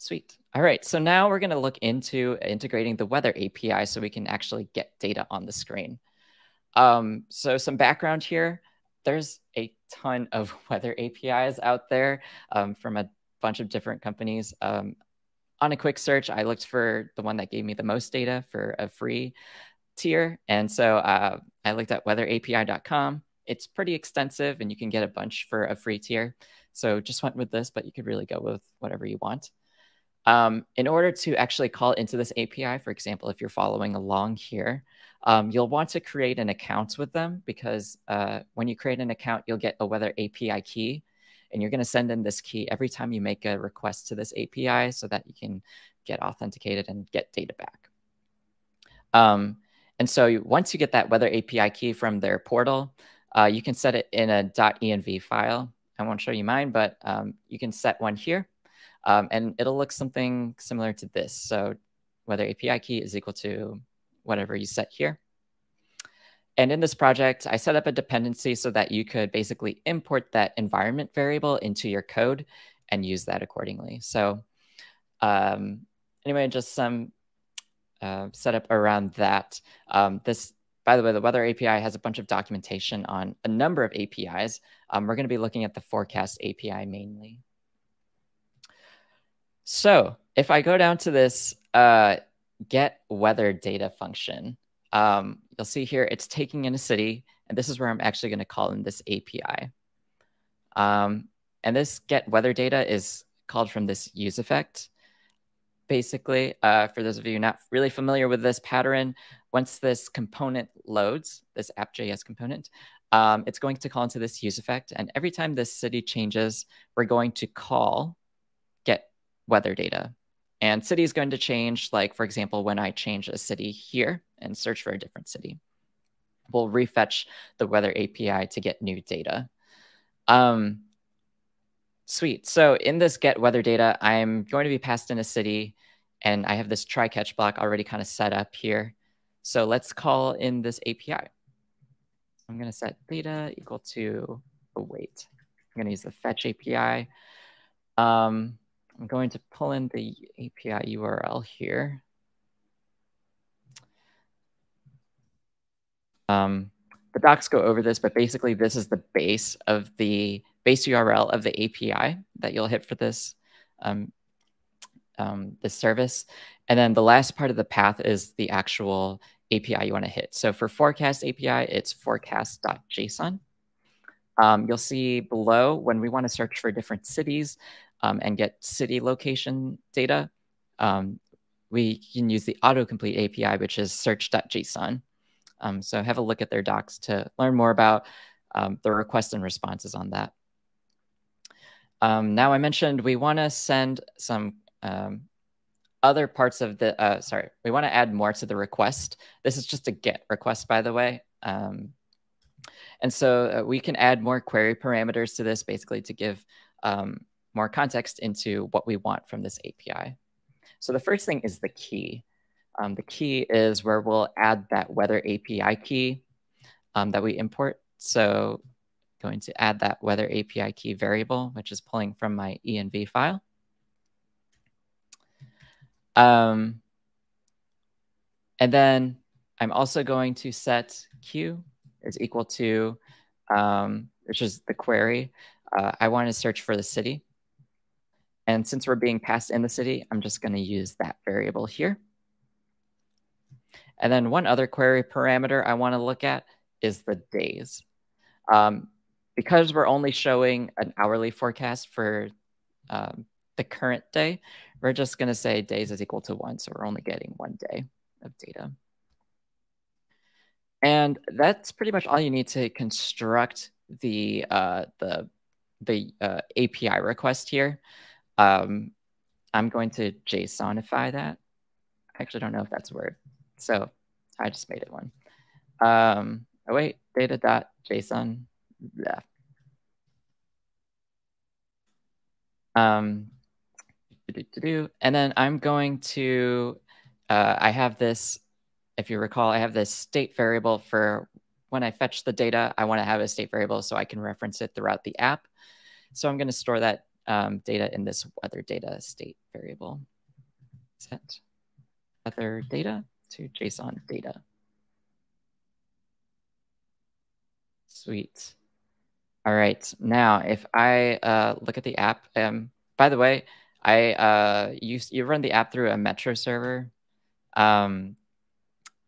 Sweet. All right, so now we're going to look into integrating the weather API so we can actually get data on the screen. Um, so some background here, there's a ton of weather APIs out there um, from a bunch of different companies. Um, on a quick search, I looked for the one that gave me the most data for a free tier. And so uh, I looked at weatherapi.com. It's pretty extensive and you can get a bunch for a free tier. So just went with this, but you could really go with whatever you want. Um, in order to actually call into this API, for example, if you're following along here, um, you'll want to create an account with them because uh, when you create an account, you'll get a weather API key. And you're going to send in this key every time you make a request to this API so that you can get authenticated and get data back. Um, and so once you get that weather API key from their portal, uh, you can set it in a .env file. I won't show you mine, but um, you can set one here. Um, and it'll look something similar to this. So weather API key is equal to whatever you set here. And in this project, I set up a dependency so that you could basically import that environment variable into your code and use that accordingly. So um, anyway, just some uh, setup around that. Um, this, by the way, the Weather API has a bunch of documentation on a number of APIs. Um, we're going to be looking at the Forecast API mainly. So if I go down to this uh, get weather data function, um, you'll see here it's taking in a city, and this is where I'm actually going to call in this API. Um, and this get weather data is called from this use effect. Basically, uh, for those of you not really familiar with this pattern, once this component loads, this app.js component, um, it's going to call into this use effect. And every time this city changes, we're going to call weather data. And city is going to change, like, for example, when I change a city here and search for a different city, we'll refetch the weather API to get new data. Um, sweet. So in this get weather data, I'm going to be passed in a city, and I have this try catch block already kind of set up here. So let's call in this API. I'm going to set data equal to await. I'm going to use the fetch API. Um, I'm going to pull in the API URL here. Um, the docs go over this, but basically this is the base of the base URL of the API that you'll hit for this, um, um, this service. And then the last part of the path is the actual API you want to hit. So for forecast API, it's forecast.json. Um, you'll see below when we want to search for different cities, um, and get city location data, um, we can use the autocomplete API, which is search.json. Um, so have a look at their docs to learn more about um, the requests and responses on that. Um, now I mentioned we want to send some um, other parts of the, uh, sorry, we want to add more to the request. This is just a GET request, by the way. And so uh, we can add more query parameters to this basically to give um, more context into what we want from this API. So the first thing is the key. Um, the key is where we'll add that weather API key um, that we import. So going to add that weather API key variable, which is pulling from my env file. Um, and then I'm also going to set q is equal to, um, which is the query. Uh, I want to search for the city. And since we're being passed in the city, I'm just going to use that variable here. And then one other query parameter I want to look at is the days. Um, because we're only showing an hourly forecast for um, the current day, we're just going to say days is equal to one. So we're only getting one day of data. And that's pretty much all you need to construct the uh, the the uh, API request here. Um, I'm going to JSONify that. I actually don't know if that's a word. So I just made it one. Um, oh wait, data.json. Yeah. Um, and then I'm going to, uh, I have this, if you recall, I have this state variable for when I fetch the data, I want to have a state variable so I can reference it throughout the app. So I'm going to store that um, data in this weather data state variable. Set weather data to JSON data. Sweet. All right. Now, if I uh, look at the app, um, by the way, I uh, you you run the app through a Metro server, um,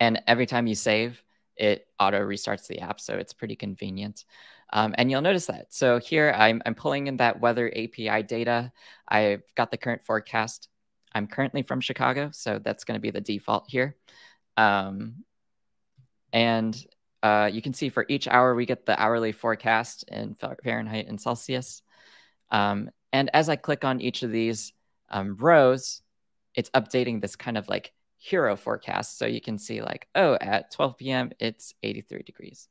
and every time you save, it auto restarts the app, so it's pretty convenient. Um, and you'll notice that. So here I'm, I'm pulling in that weather API data. I've got the current forecast. I'm currently from Chicago, so that's going to be the default here. Um, and uh, you can see for each hour, we get the hourly forecast in Fahrenheit and Celsius. Um, and as I click on each of these um, rows, it's updating this kind of like hero forecast. So you can see like, oh, at 12 p.m., it's 83 degrees.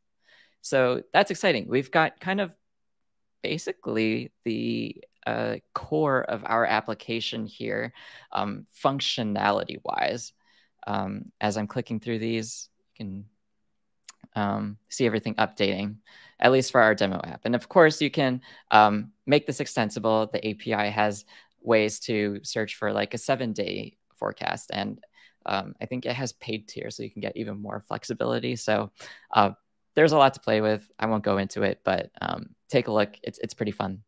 So that's exciting. We've got kind of basically the uh, core of our application here, um, functionality wise. Um, as I'm clicking through these, you can um, see everything updating, at least for our demo app. And of course, you can um, make this extensible. The API has ways to search for like a seven day forecast. And um, I think it has paid tier, so you can get even more flexibility. So uh, there's a lot to play with. I won't go into it, but um, take a look. It's it's pretty fun.